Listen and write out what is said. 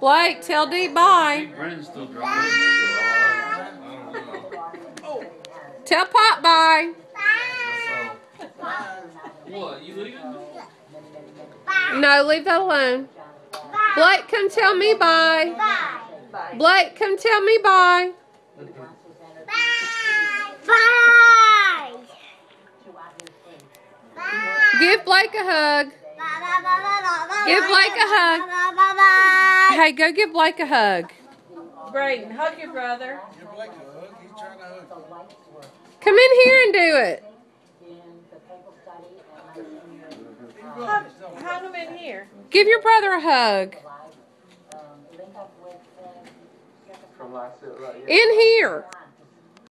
Blake, tell Dee bye. Brandon's still driving. So oh. I don't know. Tell Pop bye. What? You leaving? No, leave that alone. Blake, come tell me bye. Blake, come tell me bye. Bye. Give Blake a hug. Give Blake a hug. Bye. Hey, go give Blake a hug. Braden, hug your brother. Give Blake a hug. He's trying to hug. Come in here and do it. Hug, hug him in here. Give your brother a hug. From last year, right? In here.